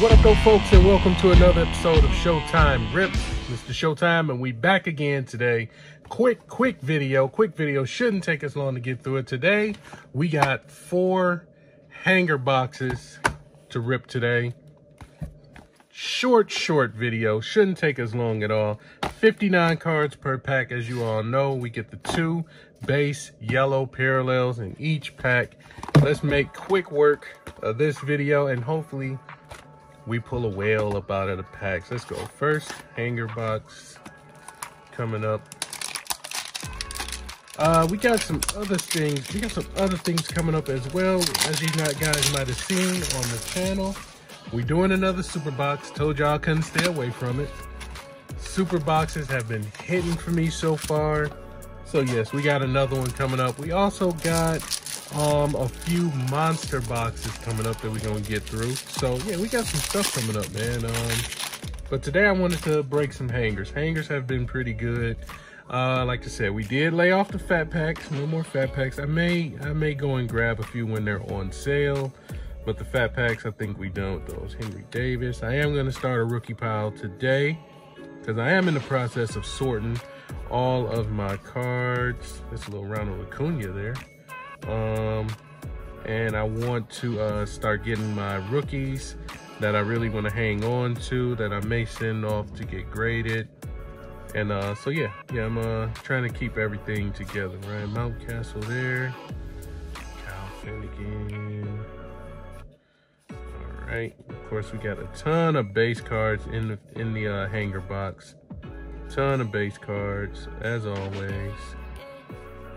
What up, though, folks, and welcome to another episode of Showtime Rip. Mr. Showtime, and we back again today. Quick, quick video. Quick video shouldn't take us long to get through it. Today, we got four hanger boxes to rip today. Short, short video. Shouldn't take us long at all. 59 cards per pack, as you all know. We get the two base yellow parallels in each pack. Let's make quick work of this video, and hopefully we pull a whale up out of the packs. Let's go. First hanger box coming up. Uh, we got some other things. We got some other things coming up as well. As you guys might have seen on the channel, we doing another super box. Told y'all couldn't stay away from it. Super boxes have been hitting for me so far. So yes, we got another one coming up. We also got um a few monster boxes coming up that we're gonna get through. So yeah we got some stuff coming up man. Um but today i wanted to break some hangers. Hangers have been pretty good. Uh like i said we did lay off the fat packs. No more fat packs. I may i may go and grab a few when they're on sale but the fat packs i think we done with those. Henry davis. I am going to start a rookie pile today because i am in the process of sorting all of my cards. There's a little ronald acuna there um, and I want to uh, start getting my rookies that I really want to hang on to that I may send off to get graded. And uh, so yeah, yeah, I'm uh, trying to keep everything together, right? Mountcastle there, Kyle Finnegan. All right, of course we got a ton of base cards in the in the uh, hanger box. Ton of base cards as always.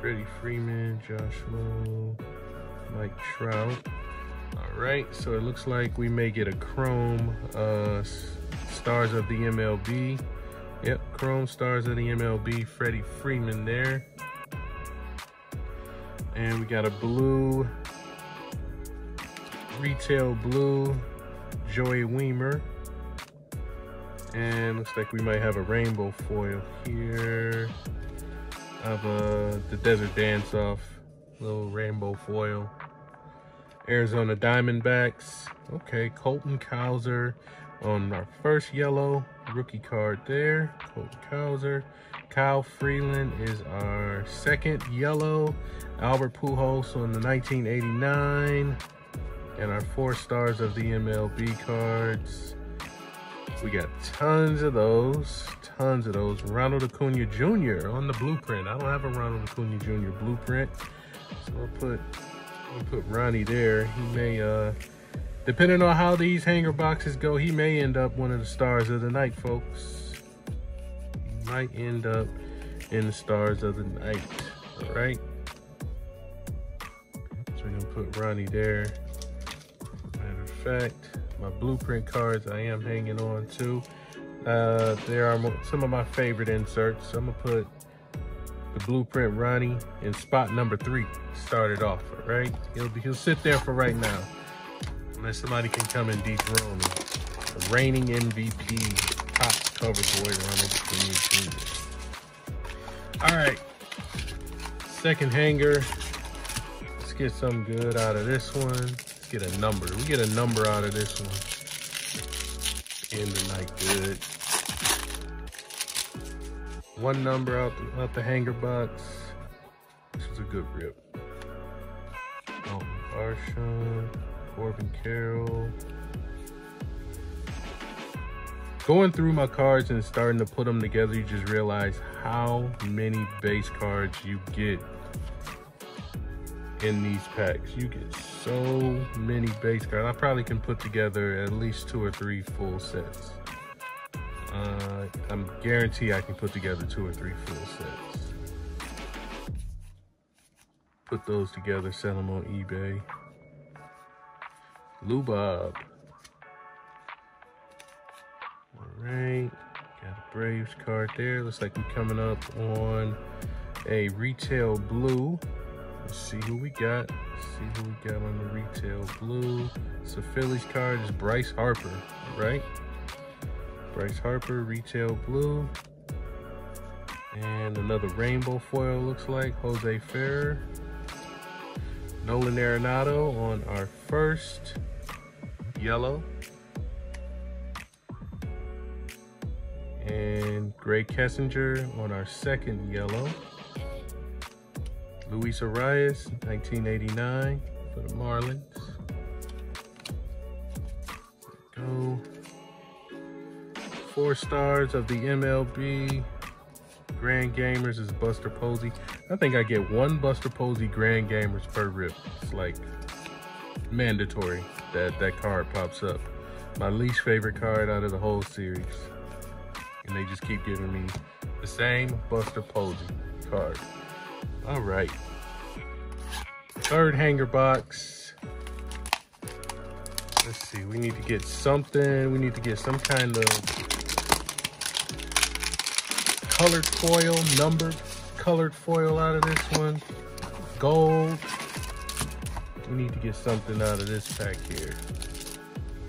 Freddie Freeman, Josh Lowe, Mike Trout. All right, so it looks like we may get a Chrome uh, Stars of the MLB. Yep, Chrome Stars of the MLB, Freddie Freeman there. And we got a blue, retail blue, Joey Wiemer. And looks like we might have a rainbow foil here of uh, the Desert Dance Off, little rainbow foil. Arizona Diamondbacks. Okay, Colton Cowser on our first yellow rookie card there. Colton Cowser. Kyle Freeland is our second yellow. Albert Pujols on the 1989. And our four stars of the MLB cards. We got tons of those, tons of those. Ronald Acuna Jr. on the blueprint. I don't have a Ronald Acuna Jr. blueprint. So I'll put I'll put Ronnie there. He may uh depending on how these hanger boxes go, he may end up one of the stars of the night, folks. He might end up in the stars of the night. All right. So we're gonna put Ronnie there. Matter of fact my blueprint cards I am hanging on to. Uh, there are some of my favorite inserts. I'm gonna put the blueprint Ronnie in spot number three. Started off, right? He'll be, he'll sit there for right now, unless somebody can come and dethrone him. The reigning MVP, top cover boy Ronald Jr. All right, second hanger. Let's get some good out of this one get a number. We get a number out of this one. In the night good. One number out the, out the hanger box. This is a good rip. Oh, Dalton Varsho, Corbin Carroll. Going through my cards and starting to put them together, you just realize how many base cards you get in these packs. You get so many base cards. I probably can put together at least two or three full sets. Uh, I'm guarantee I can put together two or three full sets. Put those together, sell them on eBay. Lou Bob. All right, got a Braves card there. Looks like we're coming up on a retail blue. Let's see who we got. Let's see who we got on the retail blue. It's a Phillies card. It's Bryce Harper, right? Bryce Harper, retail blue. And another rainbow foil looks like. Jose Ferrer. Nolan Arenado on our first yellow. And Grae Kessinger on our second yellow. Luis Arraez, 1989 for the Marlins. Go. Four stars of the MLB. Grand Gamers is Buster Posey. I think I get one Buster Posey Grand Gamers per rip. It's like mandatory that that card pops up. My least favorite card out of the whole series. And they just keep giving me the same Buster Posey card. All right. Third hanger box. Let's see, we need to get something. We need to get some kind of colored foil, numbered colored foil out of this one. Gold. We need to get something out of this pack here.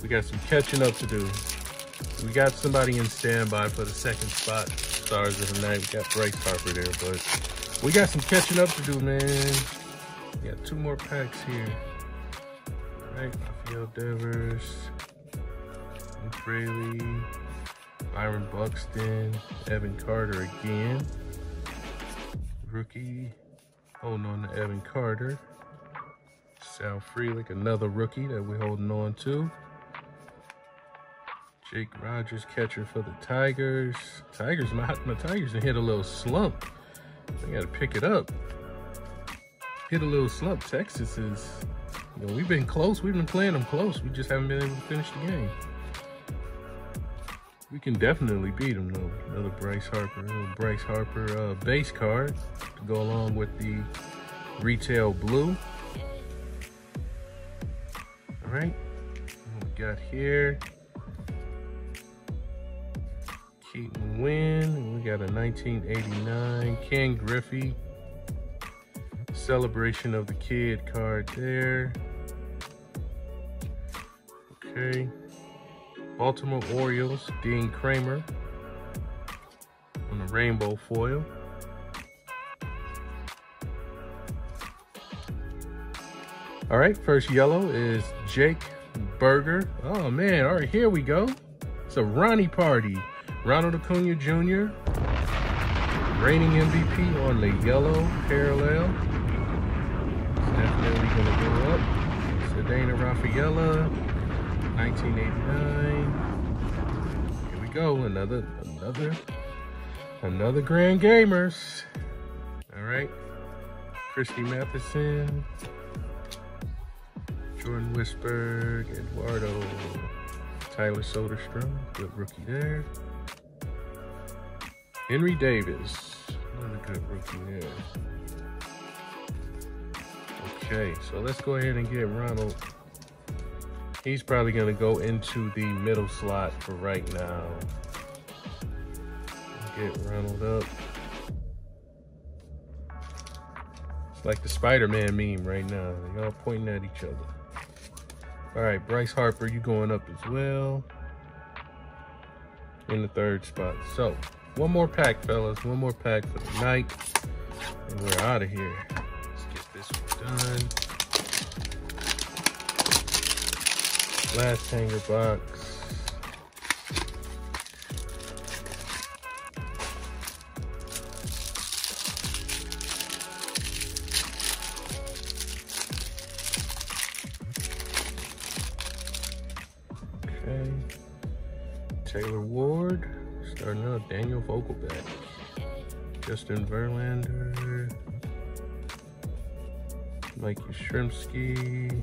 We got some catching up to do. We got somebody in standby for the second spot. Stars of the night. We got Bryce Harper there, but we got some catching up to do, man. We got two more packs here. All right, Rafael Devers, Luke Raley, Byron Buxton, Evan Carter again. Rookie, holding on to Evan Carter. Sal Frelick, another rookie that we're holding on to. Jake Rogers, catcher for the Tigers. Tigers, my, my Tigers hit a little slump. I got to pick it up. Hit a little slump. Texas is, you know, we've been close. We've been playing them close. We just haven't been able to finish the game. We can definitely beat them though. Another Bryce Harper, Bryce Harper uh, base card to go along with the retail blue. All right, what we got here. Winn. We got a 1989 Ken Griffey celebration of the kid card there. Okay. Baltimore Orioles, Dean Kremer on the rainbow foil. All right, first yellow is Jake Burger. Oh man, all right, here we go. It's a Ronnie party. Ronald Acuna Jr., reigning MVP on the yellow parallel. It's definitely gonna go up. Ceddanne Rafaela, 1989. Here we go, another, another, another Grand Gamers. All right, Christy Mathewson, Jordan Westburg, Eduardo, Tyler Soderstrom, good rookie there. Henry Davis, another good rookie there. Okay, so let's go ahead and get Ronald. He's probably gonna go into the middle slot for right now. Get Ronald up. It's like the Spider-Man meme right now. They all pointing at each other. All right, Bryce Harper, you going up as well. In the third spot. So, one more pack, fellas. One more pack for the night. And we're out of here. Let's get this one done. Last hanger box. Daniel Vogelbach. Justin Verlander. Mike Yastrzemski.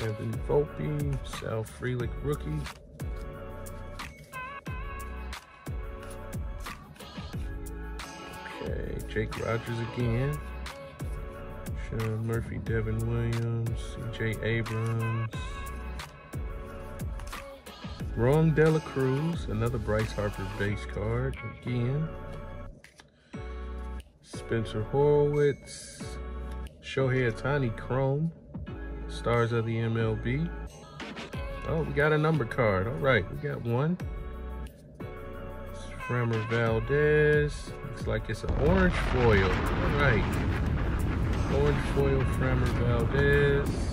Evan Volpe, Sal Frelick rookie. Okay, Jake Rogers again. Sean Murphy, Devin Williams, CJ Abrams. Ron Dela Cruz, another Bryce Harper base card again. Spencer Horwitz, Shohei Ohtani Chrome, Stars of the MLB. Oh, we got a number card. All right, we got one. It's Framber Valdez. Looks like it's an orange foil. All right. Orange foil Framber Valdez.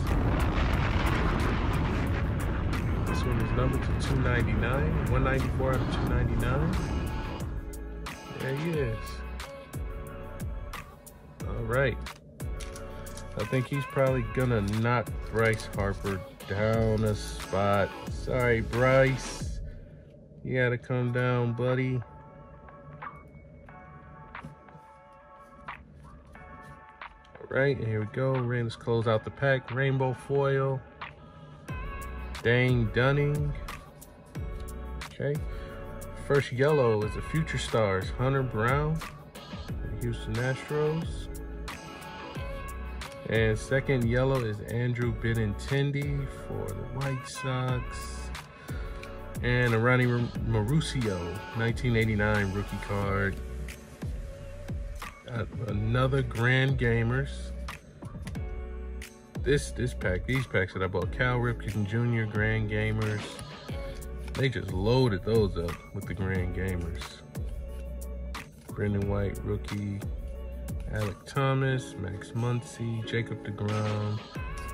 Numbered to 299, 194 out of 299. There he is. All right. I think he's probably gonna knock Bryce Harper down a spot. Sorry, Bryce. You gotta come down, buddy. All right, here we go. Let's close out the pack. Rainbow foil. Dane Dunning. Okay. First yellow is the Future Stars. Hunter Brown. Houston Astros. And second yellow is Andrew Benintendi for the White Sox. And a Ronnie Mauricio, 1989 rookie card. Got another Grand Gamers. This this pack, these packs that I bought, Cal Ripken Jr. Grand Gamers. They just loaded those up with the Grand Gamers. Brendan White, rookie. Alek Thomas, Max Muncy, Jacob DeGrom,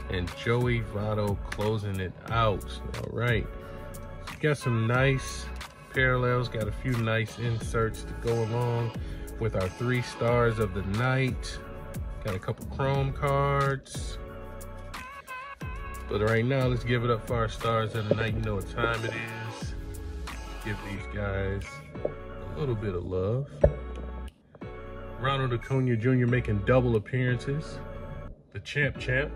and Joey Votto closing it out. All right. Got some nice parallels, got a few nice inserts to go along with our three stars of the night. Got a couple chrome cards. But right now, let's give it up for our stars of the night. You know what time it is. Give these guys a little bit of love. Ronald Acuna Jr. making double appearances. The champ champ.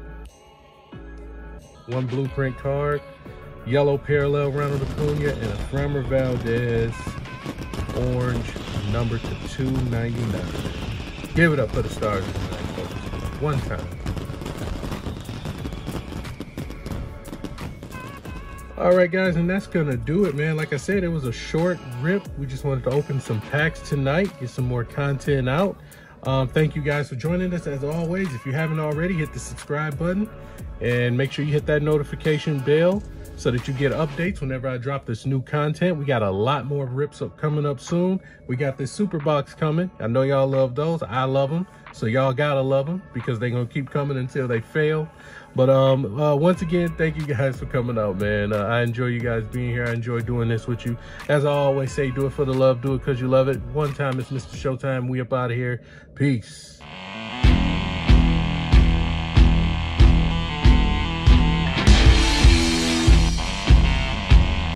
One blueprint card. Yellow parallel Ronald Acuna and a Framber Valdez orange number to 299. Give it up for the stars of the night, folks. One time. All right guys and that's gonna do it man. Like i said it was a short rip. We just wanted to open some packs tonight get some more content out. Um, thank you guys for joining us as always. If you haven't already hit the subscribe button and make sure you hit that notification bell so that you get updates whenever i drop this new content we got a lot more rips up coming up soon we got this super box coming i know y'all love those i love them so y'all gotta love them because they're gonna keep coming until they fail but um, uh, once again, thank you guys for coming out, man. Uh, I enjoy you guys being here. I enjoy doing this with you. As I always say, do it for the love, do it because you love it. One time, it's Mr. Showtime. We up out of here. Peace.